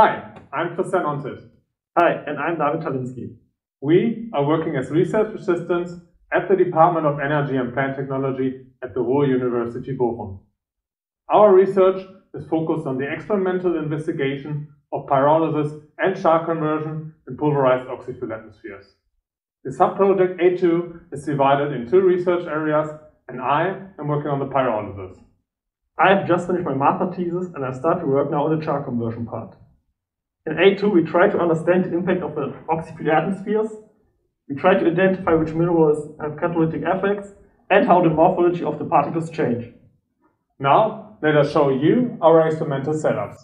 Hi, I'm Christian Ontit. Hi, and I'm David Talinsky. We are working as research assistants at the Department of Energy and Plant Technology at the Ruhr University Bochum. Our research is focused on the experimental investigation of pyrolysis and char conversion in pulverized oxyfuel atmospheres. The subproject A2 is divided in two research areas, and I am working on the pyrolysis. I have just finished my master thesis and I start to work now on the char conversion part. In A2, we try to understand the impact of the oxyfuel atmospheres. We try to identify which minerals have catalytic effects and how the morphology of the particles change. Now, let us show you our experimental setups.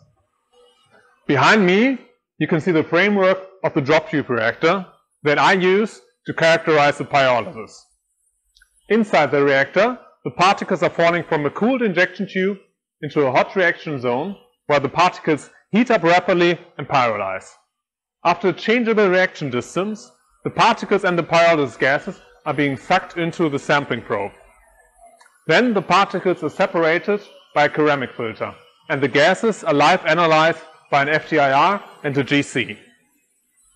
Behind me, you can see the framework of the drop tube reactor that I use to characterize the pyrolysis. Inside the reactor, the particles are falling from a cooled injection tube into a hot reaction zone where the particles heat up rapidly and pyrolyze. After changeable reaction distance, the particles and the pyrolysis gases are being sucked into the sampling probe. Then the particles are separated by a ceramic filter and the gases are live analyzed by an FTIR and a GC.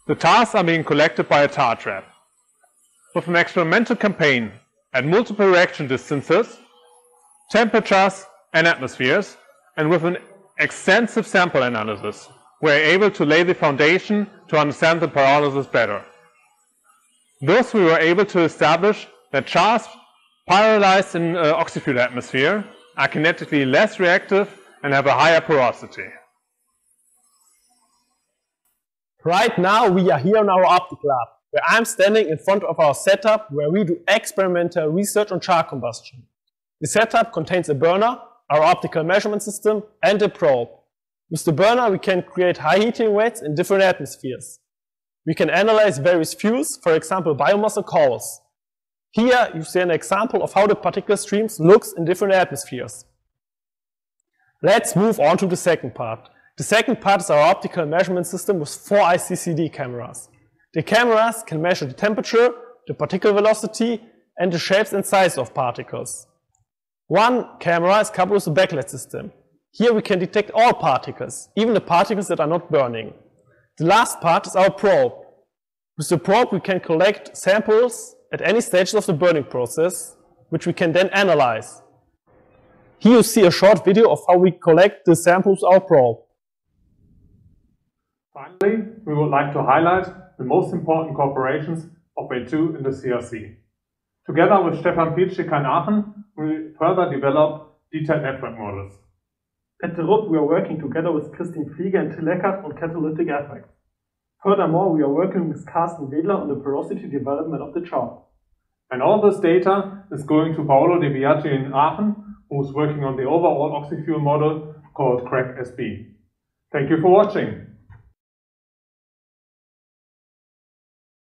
The tars are being collected by a tar trap. With an experimental campaign at multiple reaction distances, temperatures and atmospheres, and with an extensive sample analysis, we are able to lay the foundation to understand the pyrolysis better. Thus, we were able to establish that chars pyrolyzed in uh, oxyfuel atmosphere are kinetically less reactive and have a higher porosity. Right now, we are here in our optic lab where I'm standing in front of our setup where we do experimental research on char combustion. The setup contains a burner, our optical measurement system, and a probe. With the burner, we can create high heating rates in different atmospheres. We can analyze various fuels, for example, biomass or coals. Here, you see an example of how the particle streams looks in different atmospheres. Let's move on to the second part. The second part is our optical measurement system with four ICCD cameras. The cameras can measure the temperature, the particle velocity, and the shapes and size of particles. One camera is coupled with a backlight system. Here we can detect all particles, even the particles that are not burning. The last part is our probe. With the probe we can collect samples at any stage of the burning process, which we can then analyze. Here you see a short video of how we collect the samples of our probe. Finally, we would like to highlight the most important corporations of A2 in the CRC. Together with Stefan Pielsticker in Aachen, further develop detailed network models. At the RUB, we are working together with Christin Pflieger and Till Eckert on catalytic effects. Furthermore, we are working with Carsten Wedler on the porosity development of the char. And all this data is going to Paulo Debiagi in Aachen, who is working on the overall oxyfuel model called CRECK-S-B. Thank you for watching.